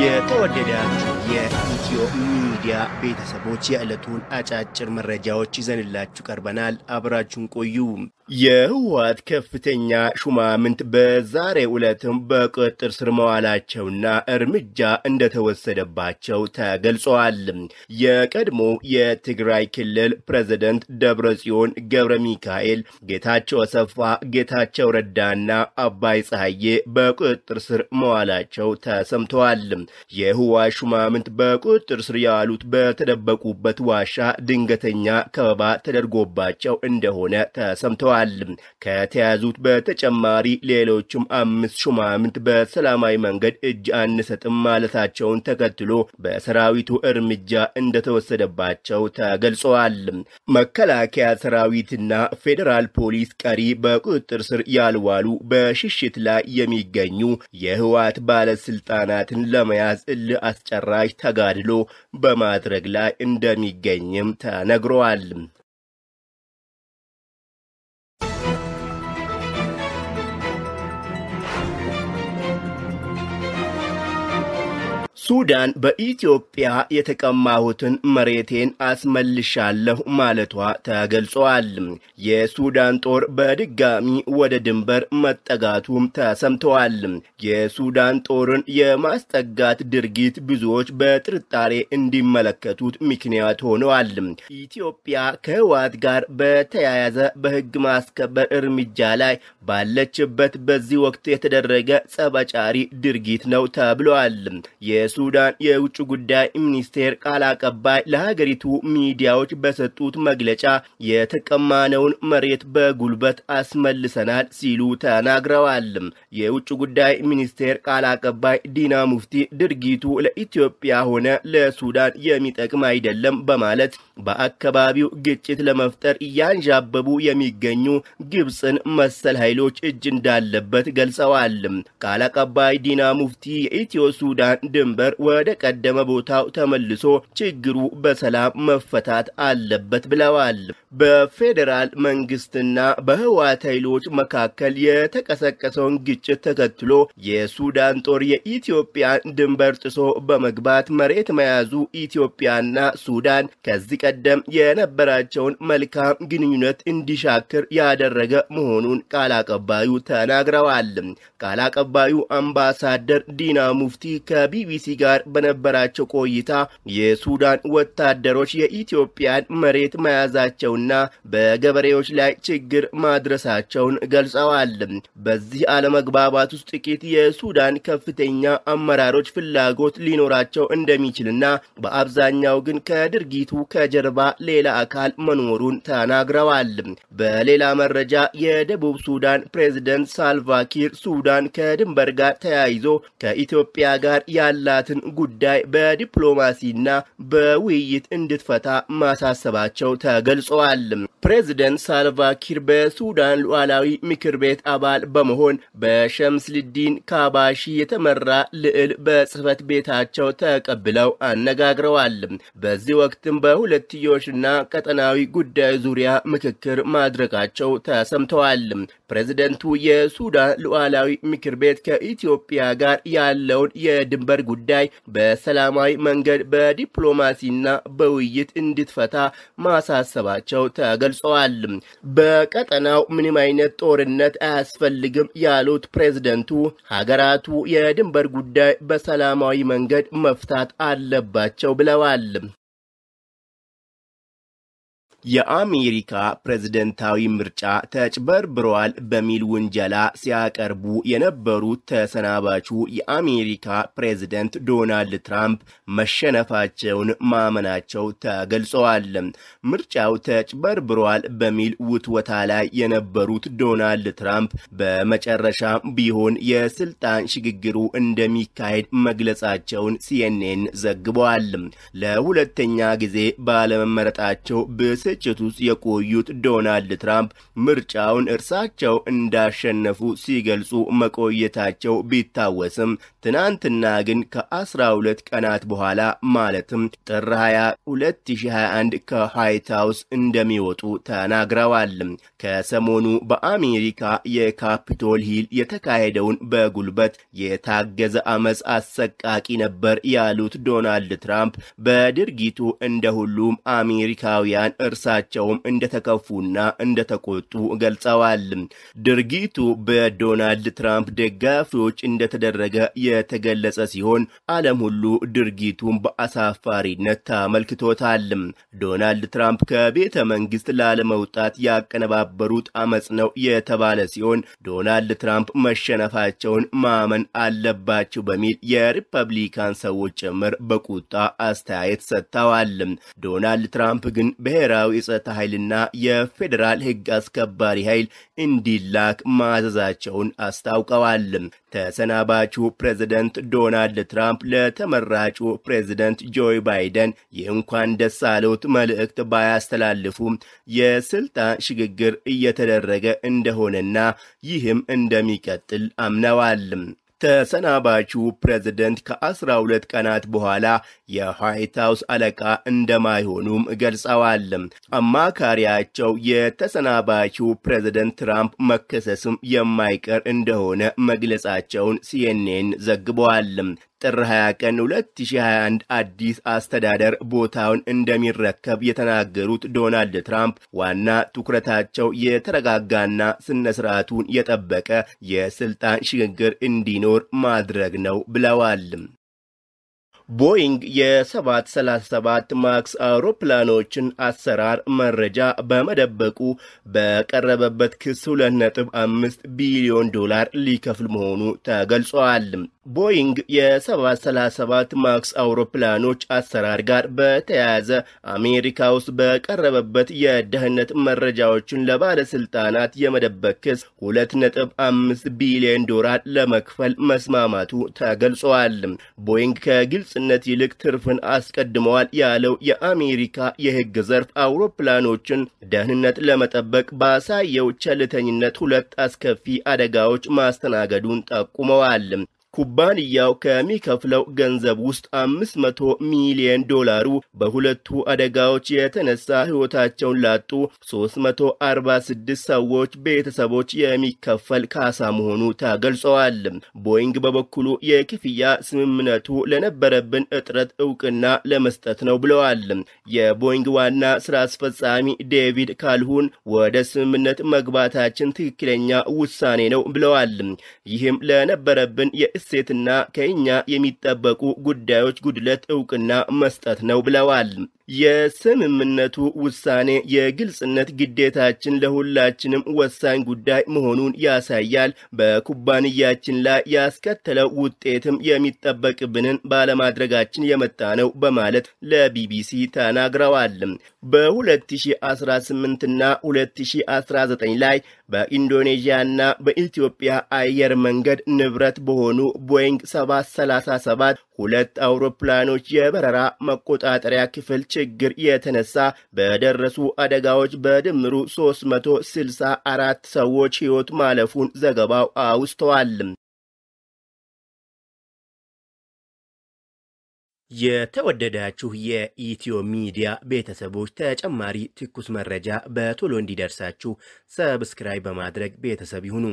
የተወደዳችሁ የኢትዮ ሚዲያ ቤተሰቦች የዕለቱን አጫጭር መረጃዎች ይዘንላችሁ ቀርበናል። አብራችሁን ቆዩ። የህወሓት ከፍተኛ ሹማምንት በዛሬው ዕለትም በቁጥጥር ስር መዋላቸውና እርምጃ እንደተወሰደባቸው ተገልጸዋል። የቀድሞ የትግራይ ክልል ፕሬዝደንት ደብረጽዮን ገብረ ሚካኤል፣ ጌታቸው አሰፋ፣ ጌታቸው ረዳና አባይ ፀሐዬ በቁጥጥር ስር መዋላቸው ተሰምተዋል። የህወሓት ሹማምንት በቁጥጥር ስር ያሉት በተደበቁበት ዋሻ ድንገተኛ ከበባ ተደርጎባቸው እንደሆነ ተሰምተዋል። ከተያዙት በተጨማሪ ሌሎችም አምስት ሹማምንት በሰላማዊ መንገድ እጅ አንሰጥም ማለታቸውን ተከትሎ በሰራዊቱ እርምጃ እንደተወሰደባቸው ተገልጸዋል። መከላከያ ሰራዊትና ፌዴራል ፖሊስ ቀሪ በቁጥጥር ስር ያልዋሉ በሽሽት ላይ የሚገኙ የህወሓት ባለስልጣናትን ለመያዝ እልህ አስጨራሽ ተጋድሎ በማድረግ ላይ እንደሚገኝም ተነግረዋል። ሱዳን በኢትዮጵያ የተቀማሁትን መሬቴን አስመልሻለሁ ማለቷ ተገልጿል። የሱዳን ጦር በድጋሚ ወደ ድንበር መጠጋቱም ተሰምተዋል። የሱዳን ጦርን የማስጠጋት ድርጊት ብዙዎች በጥርጣሬ እንዲመለከቱት ምክንያት ሆነዋል። ኢትዮጵያ ከህወሓት ጋር በተያያዘ በህግ ማስከበር እርምጃ ላይ ባለችበት በዚህ ወቅት የተደረገ ጸባጫሪ ድርጊት ነው ተብለዋል። የሱዳን የውጭ ጉዳይ ሚኒስቴር ቃል አቀባይ ለሀገሪቱ ሚዲያዎች በሰጡት መግለጫ የተቀማነውን መሬት በጉልበት አስመልሰናል ሲሉ ተናግረዋል። የውጭ ጉዳይ ሚኒስቴር ቃል አቀባይ ዲና ሙፍቲ ድርጊቱ ለኢትዮጵያ ሆነ ለሱዳን የሚጠቅም አይደለም በማለት በአካባቢው ግጭት ለመፍጠር እያንዣበቡ የሚገኙ ግብፅን መሰል ኃይሎች እጅ እንዳለበት ገልጸዋል። ቃል አቀባይ ዲና ሙፍቲ የኢትዮ ሱዳን ድንበር ወደ ቀደመ ቦታው ተመልሶ ችግሩ በሰላም መፈታት አለበት ብለዋል። በፌዴራል መንግስትና በህወሓት ኃይሎች መካከል የተቀሰቀሰውን ግጭት ተከትሎ የሱዳን ጦር የኢትዮጵያን ድንበር ጥሶ በመግባት መሬት መያዙ ኢትዮጵያና ሱዳን ከዚህ ቀደም የነበራቸውን መልካም ግንኙነት እንዲሻክር ያደረገ መሆኑን ቃል አቀባዩ ተናግረዋል። ቃል አቀባዩ አምባሳደር ዲና ሙፍቲ ከቢቢሲ ጋር በነበራቸው ቆይታ የሱዳን ወታደሮች የኢትዮጵያን መሬት መያዛቸውና በገበሬዎች ላይ ችግር ማድረሳቸውን ገልጸዋል። በዚህ አለመግባባት ውስጥ ጥቂት የሱዳን ከፍተኛ አመራሮች ፍላጎት ሊኖራቸው እንደሚችልና በአብዛኛው ግን ከድርጊቱ ከጀርባ ሌላ አካል መኖሩን ተናግረዋል። በሌላ መረጃ የደቡብ ሱዳን ፕሬዝደንት ሳልቫኪር ሱዳን ከድንበር ጋር ተያይዞ ከኢትዮጵያ ጋር ያላትን ጉዳይ በዲፕሎማሲና በውይይት እንድትፈታ ማሳሰባቸው ተገልጸዋል። ፕሬዝደንት ሳልቫኪር በሱዳን ሉዓላዊ ምክር ቤት አባል በመሆን በሸምስልዲን ካባሺ የተመራ ልዕል በጽህፈት ቤታቸው ተቀብለው አነጋግረዋል። በዚህ ወቅትም በሁለትዮሽና ቀጠናዊ ጉዳይ ዙሪያ ምክክር ማድረጋቸው ተሰምተዋል። ፕሬዝደንቱ የሱዳን ሉዓላዊ ምክር ቤት ከኢትዮጵያ ጋር ያለውን የድንበር ጉዳይ በሰላማዊ መንገድ በዲፕሎማሲና በውይይት እንድትፈታ ማሳሰባቸው ተገልጸዋል። በቀጠናው ምንም አይነት ጦርነት አያስፈልግም ያሉት ፕሬዝደንቱ ሀገራቱ የድንበር ጉዳይ በሰላማዊ መንገድ መፍታት አለባቸው ብለዋል። የአሜሪካ ፕሬዝደንታዊ ምርጫ ተጭበርብረዋል በሚል ውንጀላ ሲያቀርቡ የነበሩት ተሰናባቹ የአሜሪካ ፕሬዝደንት ዶናልድ ትራምፕ መሸነፋቸውን ማመናቸው ተገልጸዋል። ምርጫው ተጭበርብረዋል በሚል ውትወታ ላይ የነበሩት ዶናልድ ትራምፕ በመጨረሻም ቢሆን የስልጣን ሽግግሩ እንደሚካሄድ መግለጻቸውን ሲኤንኤን ዘግበዋል። ለሁለተኛ ጊዜ ባለመመረጣቸው ብስ በትችት ውስጥ የቆዩት ዶናልድ ትራምፕ ምርጫውን እርሳቸው እንዳሸነፉ ሲገልጹ መቆየታቸው ቢታወስም ትናንትና ግን ከ12 ቀናት በኋላ ማለትም ጥር 20 2021 ከዋይት ሃውስ እንደሚወጡ ተናግረዋል። ከሰሞኑ በአሜሪካ የካፒቶል ሂል የተካሄደውን በጉልበት የታገዘ አመፅ አሰቃቂ ነበር ያሉት ዶናልድ ትራምፕ በድርጊቱ እንደ ሁሉም አሜሪካውያን እርሳቸውም እንደተከፉና እንደተቆጡ ገልጸዋል። ድርጊቱ በዶናልድ ትራምፕ ደጋፊዎች እንደተደረገ የተገለጸ ሲሆን ዓለም ሁሉ ድርጊቱን በአሳፋሪነት ተመልክቶታል። ዶናልድ ትራምፕ ከቤተ መንግስት ላለመውጣት ያቀነባበሩት አመፅ ነው የተባለ ሲሆን ዶናልድ ትራምፕ መሸነፋቸውን ማመን አለባቸው በሚል የሪፐብሊካን ሰዎች ጭምር በቁጣ አስተያየት ሰጥተዋል። ዶናልድ ትራምፕ ግን ብሔራዊ የጸጥታ ኃይልና የፌዴራል ሕግ አስከባሪ ኃይል እንዲላክ ማዘዛቸውን አስታውቀዋል። ተሰናባቹ ፕሬዝደንት ዶናልድ ትራምፕ ለተመራጩ ፕሬዝደንት ጆይ ባይደን የእንኳን ደስ አለዎት መልእክት ባያስተላልፉም የስልጣን ሽግግር እየተደረገ እንደሆነና ይህም እንደሚቀጥል አምነዋል። ተሰናባቹ ፕሬዝደንት ከ12 ቀናት በኋላ የዋይት ሃውስ አለቃ እንደማይሆኑም ገልጸዋል። አማካሪያቸው የተሰናባቹ ፕሬዝደንት ትራምፕ መከሰስም የማይቀር እንደሆነ መግለጻቸውን ሲኤንኤን ዘግበዋል። ጥር 20 ቀን 2021 አዲስ አስተዳደር ቦታውን እንደሚረከብ የተናገሩት ዶናልድ ትራምፕ ዋና ትኩረታቸው የተረጋጋና ስነ ስርዓቱን የጠበቀ የስልጣን ሽግግር እንዲኖር ማድረግ ነው ብለዋል። ቦይንግ የ737 ማክስ አውሮፕላኖችን አሰራር መረጃ በመደበቁ በቀረበበት ክስ 2.5 ቢሊዮን ዶላር ሊከፍል መሆኑ ተገልጿል። ቦይንግ የ737 ማክስ አውሮፕላኖች አሰራር ጋር በተያያዘ አሜሪካ ውስጥ በቀረበበት የደህንነት መረጃዎችን ለባለስልጣናት የመደበቅ ክስ 2.5 ቢሊዮን ዶላር ለመክፈል መስማማቱ ተገልጿል። ቦይንግ ከግልጽ ነት ይልቅ ትርፍን አስቀድመዋል ያለው የአሜሪካ የሕግ ዘርፍ አውሮፕላኖችን ደህንነት ለመጠበቅ ባሳየው ቸልተኝነት ሁለት አስከፊ አደጋዎች ማስተናገዱን ጠቁመዋል። ኩባንያው ከሚከፍለው ገንዘብ ውስጥ 500 ሚሊዮን ዶላሩ በሁለቱ አደጋዎች የተነሳ ሕይወታቸውን ላጡ 346 ሰዎች ቤተሰቦች የሚከፈል ካሳ መሆኑ ተገልጸዋል። ቦይንግ በበኩሉ የክፍያ ስምምነቱ ለነበረብን እጥረት እውቅና ለመስጠት ነው ብለዋል። የቦይንግ ዋና ስራ አስፈጻሚ ዴቪድ ካልሁን ወደ ስምምነት መግባታችን ትክክለኛ ውሳኔ ነው ብለዋል። ይህም ለነበረብን እሴትና ከእኛ የሚጠበቁ ጉዳዮች ጉድለት እውቅና መስጠት ነው ብለዋል። የስምምነቱ ውሳኔ የግልጽነት ግዴታችን ለሁላችንም ወሳኝ ጉዳይ መሆኑን ያሳያል። በኩባንያችን ላይ ያስከተለው ውጤትም የሚጠበቅብንን ባለማድረጋችን የመጣ ነው በማለት ለቢቢሲ ተናግረዋል። በ2018ና 2019 ላይ በኢንዶኔዥያና በኢትዮጵያ አየር መንገድ ንብረት በሆኑ ቦይንግ 737 ሁለት አውሮፕላኖች የበረራ መቆጣጠሪያ ክፍል ችግር የተነሳ በደረሱ አደጋዎች በድምሩ 364 ሰዎች ሕይወት ማለፉን ዘገባው አውስተዋል። የተወደዳችሁ የኢትዮ ሚዲያ ቤተሰቦች ተጨማሪ ትኩስ መረጃ በቶሎ እንዲደርሳችሁ subscribe በማድረግ ቤተሰብ ይሁኑ።